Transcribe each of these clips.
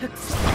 복흡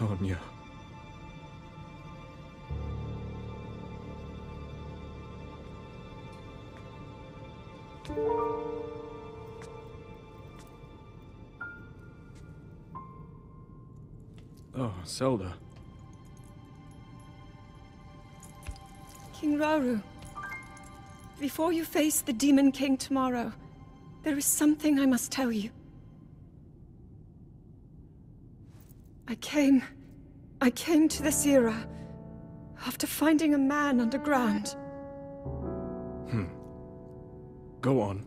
Sonia. Oh, Zelda. King Rauru, before you face the Demon King tomorrow, there is something I must tell you. Came... I came to this era after finding a man underground. Hmm. Go on.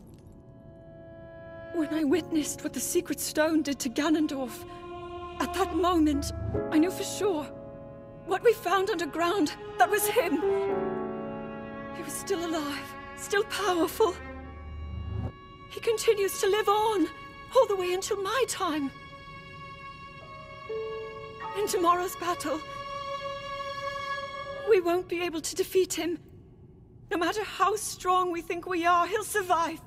When I witnessed what the Secret Stone did to Ganondorf, at that moment, I knew for sure. What we found underground, that was him. He was still alive, still powerful. He continues to live on, all the way until my time. In tomorrow's battle, we won't be able to defeat him. No matter how strong we think we are, he'll survive.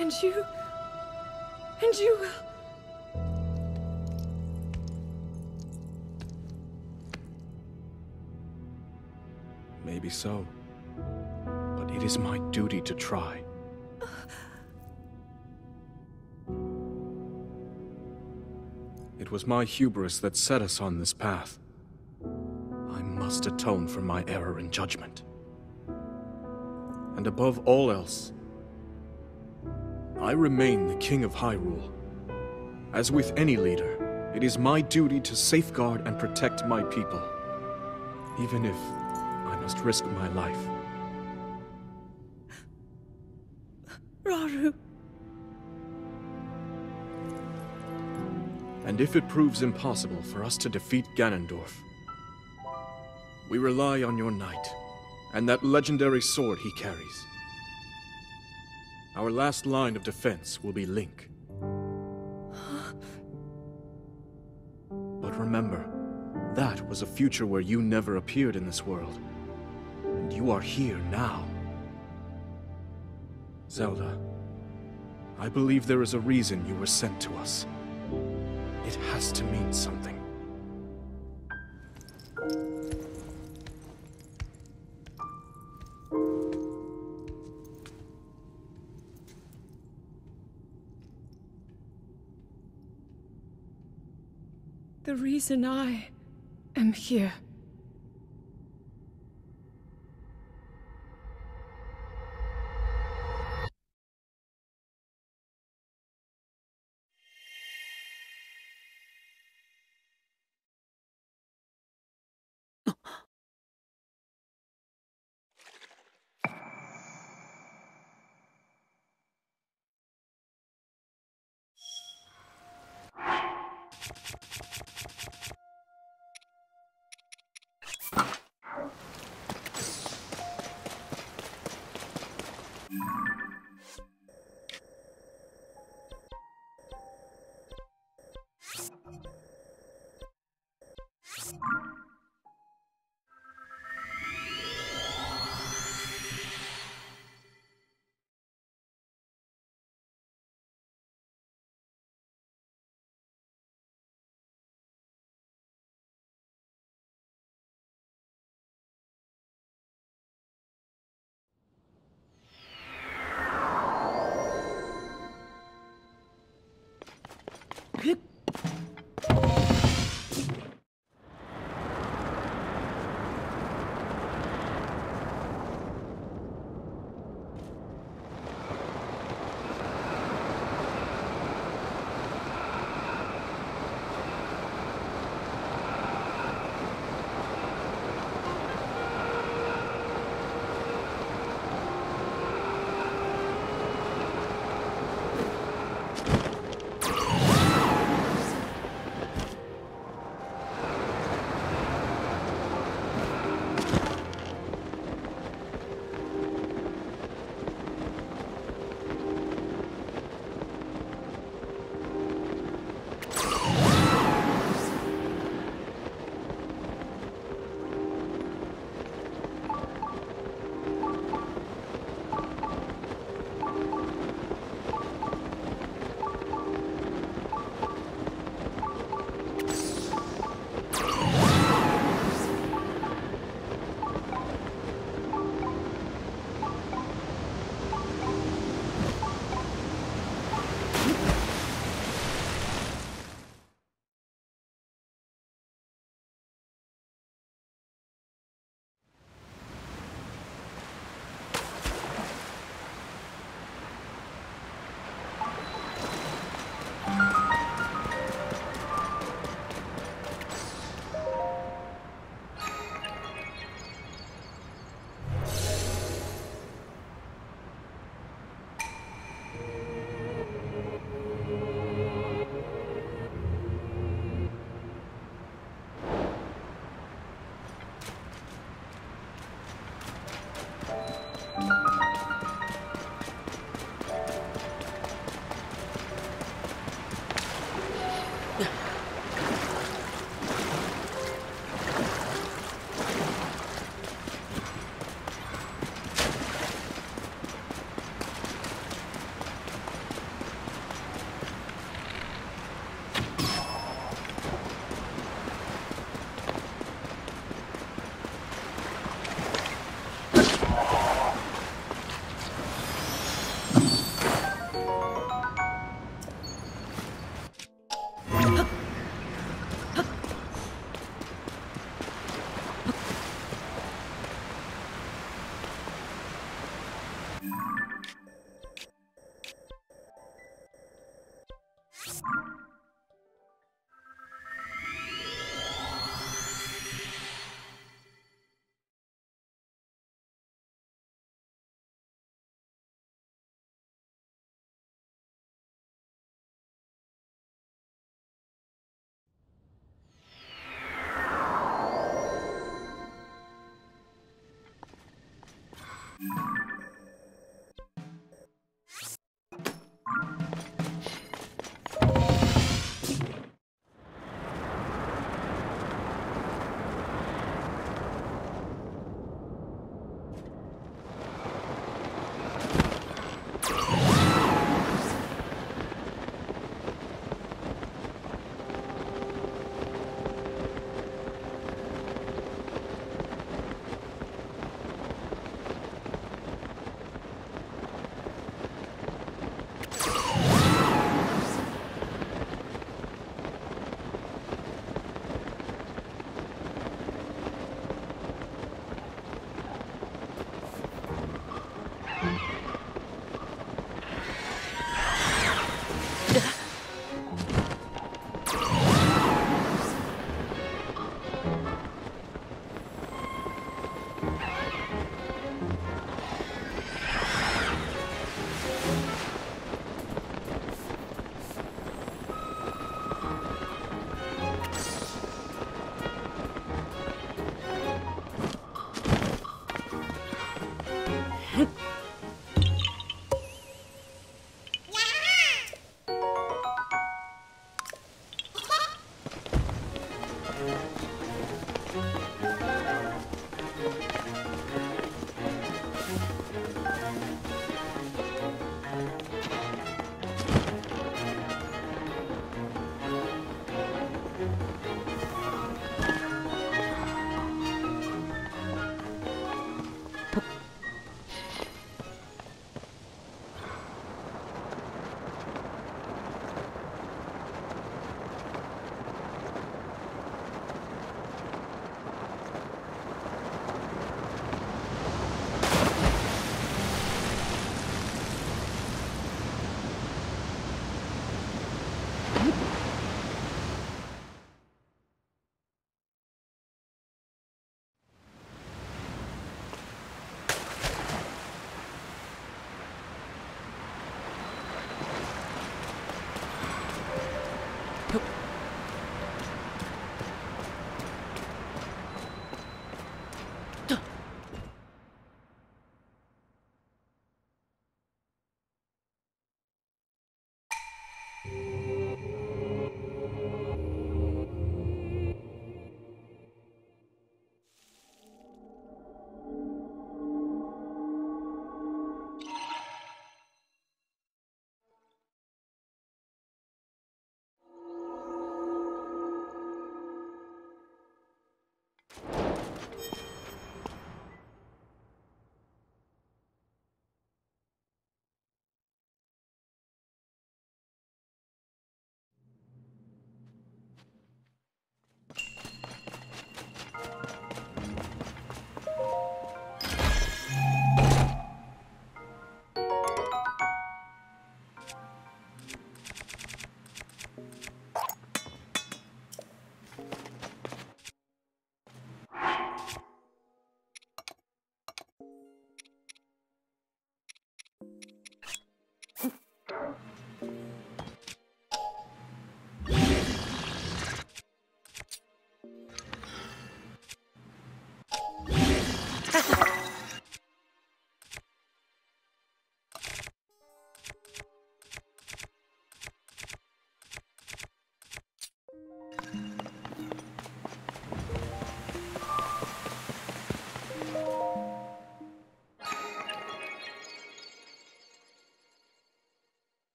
And you... And you will... Maybe so. But it is my duty to try. It was my hubris that set us on this path. I must atone for my error in judgment. And above all else, I remain the King of Hyrule. As with any leader, it is my duty to safeguard and protect my people, even if I must risk my life. And if it proves impossible for us to defeat Ganondorf, we rely on your knight and that legendary sword he carries. Our last line of defense will be Link. But remember, that was a future where you never appeared in this world. And you are here now. Zelda, I believe there is a reason you were sent to us. It has to mean something. the reason I am here.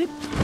Pip.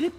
えっ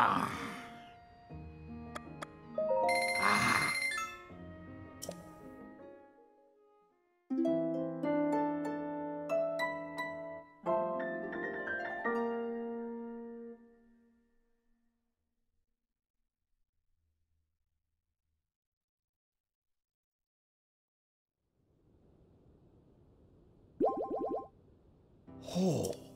ああほう。